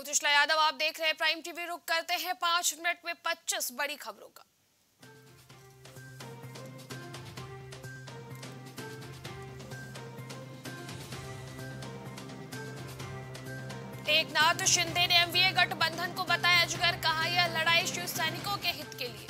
उतिशला यादव आप देख रहे हैं प्राइम टीवी रुक करते हैं पाँच मिनट में पच्चीस बड़ी खबरों का। एकनाथ शिंदे ने एमवीए गठबंधन को बताया अजगर कहा यह लड़ाई शिव सैनिकों के हित के लिए।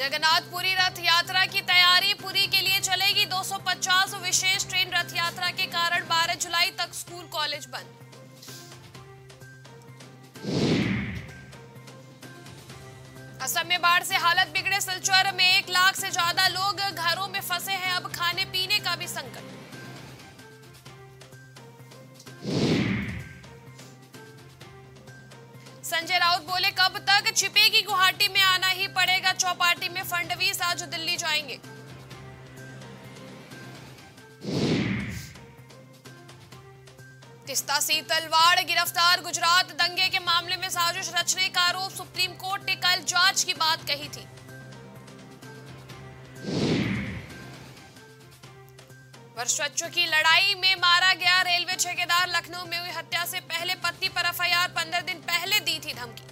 जगन्नाथपुरी रथ यात्रा की तैयारी पुरी के लिए चलेगी। 250 विशेष ट्रेन रथ यात्रा के कारण 12 जुलाई तक स्कूल कॉलेज बंद। असम में बाढ़ से हालत बिगड़े, सिलचर में एक लाख से ज़्यादा लोग घरों में फंसे हैं। अब खाने पीने का भी संकट। संजय राउत बोले, कब तक छिपेगी गुवाहाटी में? आना ही पड़ेगा चौपाटी में। फंडवीस आज दिल्ली जाएँगे। तिस्ता सी तलवाड़ गिरफ़्तार गुजरात। दंगे के मामले में साजिश रचने का आरोप सुप्रीम कोर्ट ने कल जाँच की बात कही थी। वर्षवच्चों की लड़ाई में मारा गया रेलवे ठेकेदार लखनऊ में हुई हत्या से पहले पत्नी पर एफआईआर पंद्रह दिन पहले दी थी धमकी।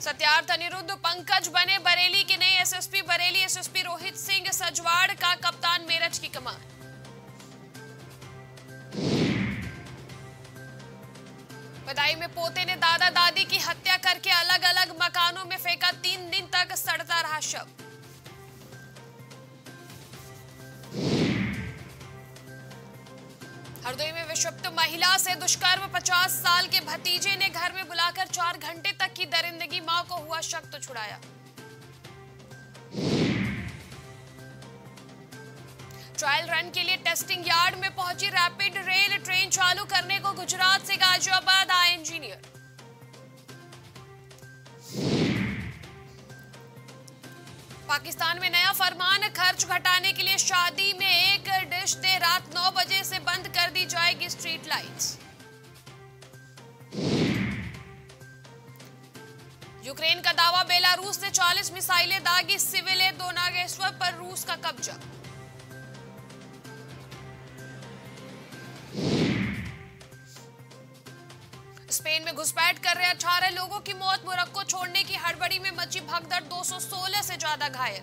सत्यार्थ अनिरुद्ध पंकज बने बरेली के नए एसएसपी, बरेली एसएसपी रोहित सिंह सजवाड़ का कप्तान मेरठ की कमान। बदाई में पोते ने दादा दादी की हत्या करके अलग अलग मकानों में फेंका, तीन दिन तक सड़ता रहा शव। हरदोई में विषुप्त महिला से दुष्कर्म। 50 साल के भतीजे ने घर में बुलाकर चार घंटे तक की दरिंदगी, माँ को हुआ शक तो छुड़ाया। ट्रायल रन के लिए टेस्टिंग यार्ड में पहुँची रैपिड रेल ट्रेन चालू करने को गुजरात से गाजियाबाद आए इंजीनियर। पाकिस्तान में नया फरमान खर्च घटाने के लिए शादी स्ट्रीट लाइट्स यूक्रेन का दावा, बेलारूस ने 40 मिसाइलें दागी सिविले दो नागेश्वर पर रूस का कब्जा। स्पेन में घुसपैठ कर रहे 18 लोगों की मौत, मोरक्को छोड़ने की हड़बड़ी में मची भगदड़ 216 से ज़्यादा घायल।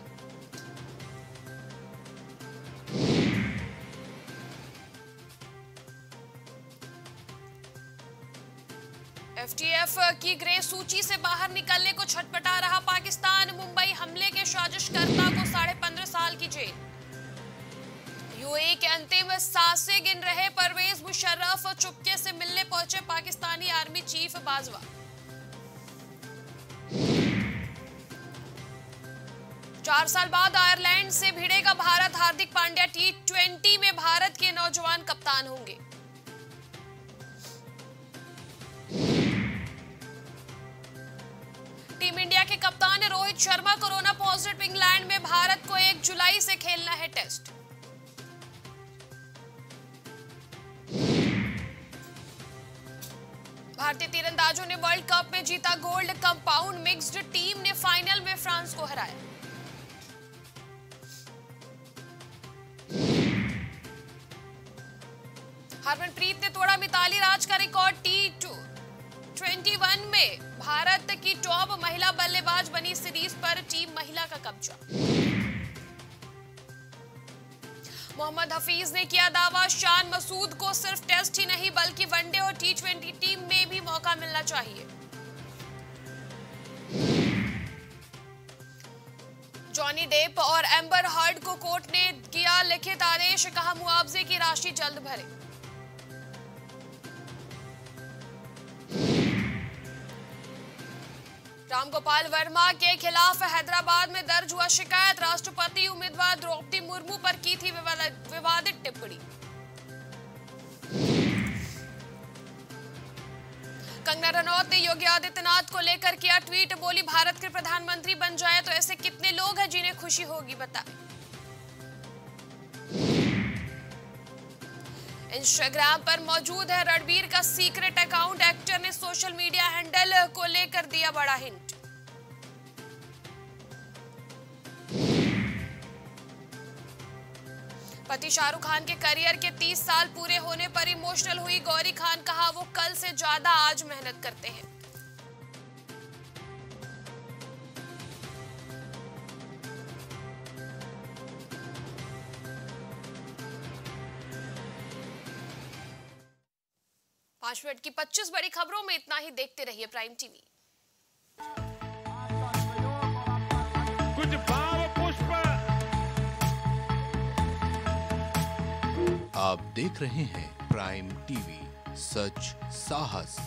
एफटीएफ की ग्रे सूची से बाहर निकलने को छटपटा रहा पाकिस्तान। मुंबई हमले के साजिशकर्ता को साढ़े पंद्रह साल की जेल। यूए के अंतिम साँसें गिन रहे परवेज मुशर्रफ चुपके से मिलने पहुँचे पाकिस्तानी आर्मी चीफ बाजवा। चार साल बाद आयरलैंड से भिड़ेगा भारत। हार्दिक पांड्या टी ट्वेंटी में भारत के नौजवान कप्तान होंगे। Rohit Sharma corona positive England में भारत को एक जुलाई से खेलना है टेस्ट। भारतीय तीरंदाजों ने वर्ल्ड कप में जीता गोल्ड कंपाउंड मिक्स्ड टीम ने फाइनल में फ्रांस को हराया। हरमनप्रीत ने तोड़ा मिताली राज का में भारत की टॉप महिला बल्लेबाज बनी सीरीज़ पर टीम महिला का कब्जा। मोहम्मद हफीज ने किया दावा, शान मसूद को सिर्फ़ टेस्ट ही नहीं, बल्कि वनडे और टी ट्वेंटी टीम में भी मौका मिलना चाहिए। जॉनी डेप और एम्बर हर्ड को कोर्ट ने किया लिखित आदेश, कहा मुआवजे की राशि जल्द भरे। रामगोपाल वर्मा के खिलाफ हैदराबाद में दर्ज हुआ शिकायत। राष्ट्रपति उम्मीदवार द्रौपदी मुर्मू पर की थी विवादित टिप्पणी? कंगना रनौत ने योगी आदित्यनाथ को लेकर किया ट्वीट, बोली, भारत के प्रधानमंत्री बन जाए तो ऐसे कितने लोग हैं जिन्हें खुशी होगी, बताएँ? इंस्टाग्राम पर मौजूद है रणबीर का सीक्रेट अकाउंट एक्टर ने सोशल मीडिया हैंडल को लेकर दिया बड़ा हिंट पति शाहरुख खान के करियर के 30 साल पूरे होने पर इमोशनल हुई गौरी खान, कहा वो कल से ज़्यादा आज मेहनत करते हैं। पाँच मिनट की 25 बड़ी खबरों में इतना ही देखते रहिए प्राइम टीवी। कुछ भाव पुष्प। आप देख रहे हैं प्राइम टीवी सच साहस।